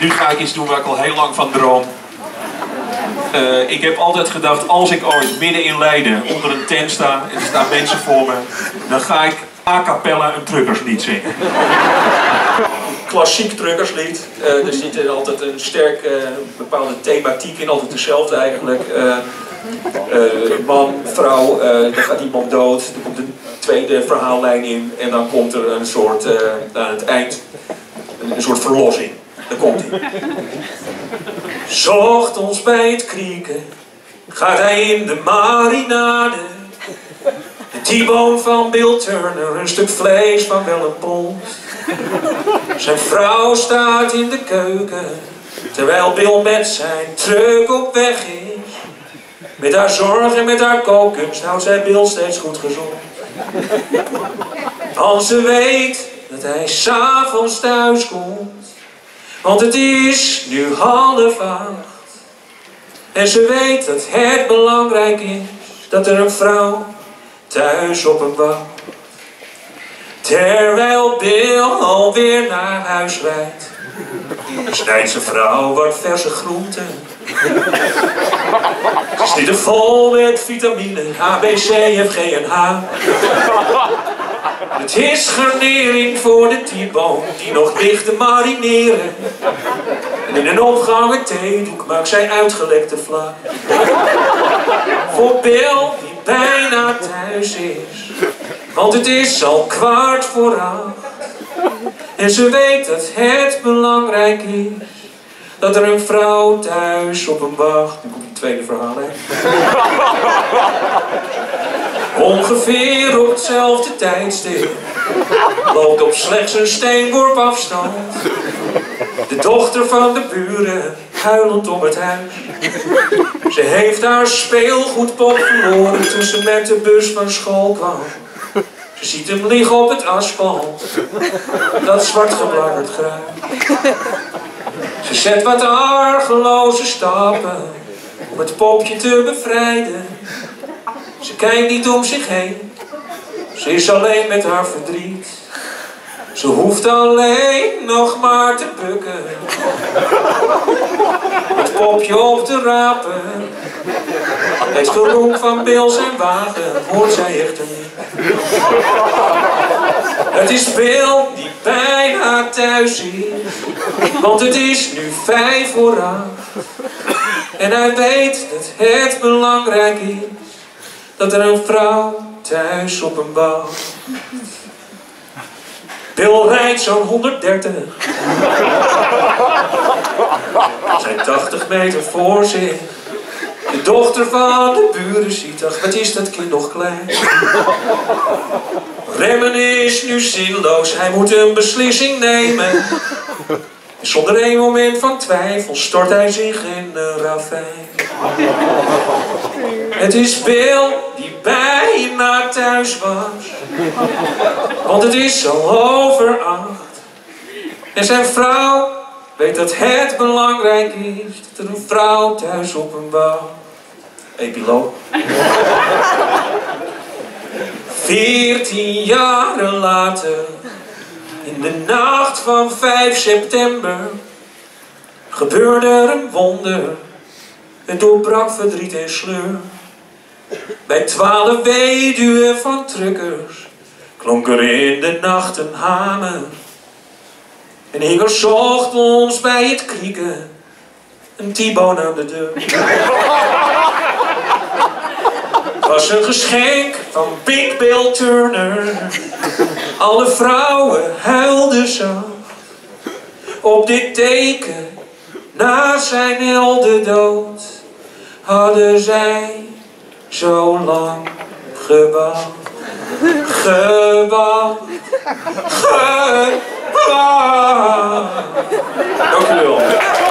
Nu ga ik iets doen waar ik al heel lang van droom. Eh, ik heb altijd gedacht, als ik ooit midden in Leiden onder een tent sta en er staan mensen voor me, dan ga ik a cappella een truckerslied zingen. Klassiek truckerslied. Uh, er zit altijd een sterke bepaalde thematiek in, altijd dezelfde eigenlijk. Man, vrouw, dan gaat iemand dood, er komt een tweede verhaallijn in en dan komt er een soort, aan het eind, een soort verlossing. Daar komt hij. Zocht ons bij het krieken, gaat hij in de marinade. De T-bone van Bill Turner, een stuk vlees van wel een pond. Zijn vrouw staat in de keuken, terwijl Bill met zijn truck op weg is. Met haar zorg en met haar kookkunst houdt zij Bill steeds goed gezond. Als ze weet dat hij s'avonds thuis komt want het is nu half acht. En ze weet dat het belangrijk is dat er een vrouw thuis op hem wacht. Terwijl Bill alweer naar huis rijdt, snijdt zijn vrouw wat verse groenten. Ze zitten vol met vitamine, A, B, C, F, G en H. Het is garnering voor de T-bone die nog ligt te marineren. En in een opgangen theedoek maakt zij uitgelekte vla. Voor Bill die bijna thuis is. Want het is al kwart voor acht. En ze weet dat het belangrijk is. Dat er een vrouw thuis op hem wacht. Nu komt het tweede verhaal, hè. Ongeveer op hetzelfde tijdstip loopt op slechts een steenworp afstand de dochter van de buren huilend om het huis. Ze heeft haar speelgoedpop verloren toen ze met de bus van school kwam. Ze ziet hem liggen op het asfalt, dat zwart gebladderd gruis. Ze zet wat argeloze stappen om het popje te bevrijden. Ze kijkt niet om zich heen. Ze is alleen met haar verdriet. Ze hoeft alleen nog maar te bukken. Het popje op te rapen. Het geroep van Bill zijn wagen hoort zij echter niet. Het is Bill die bijna thuis is. Want het is nu vijf voor acht. En hij weet dat het belangrijk is dat er een vrouw thuis op een bouw. Bill rijdt zo'n 130. Zijn 80 meter voor zich. De dochter van de buren ziet, ach wat is dat kind nog klein. Remmen is nu zinloos, hij moet een beslissing nemen. Zonder één moment van twijfel stort hij zich in een ravijn. Het is Bill die bijna thuis was. Want het is al over acht. En zijn vrouw weet dat het belangrijk is dat er een vrouw thuis op hem wacht. Epiloog. Veertien jaren later in de nacht van 5 september gebeurde er een wonder. Het doorbrak verdriet en sleur. Bij twaalf weduwen van truckers klonk er in de nacht een hamer. En hing er ons bij het krieken een T-bone aan de deur. was een geschenk van Big Bill Turner. Alle vrouwen huilden zo op dit teken. Na zijn helde dood hadden zij zo lang gewacht. Gewacht. Gewacht. Dank u wel.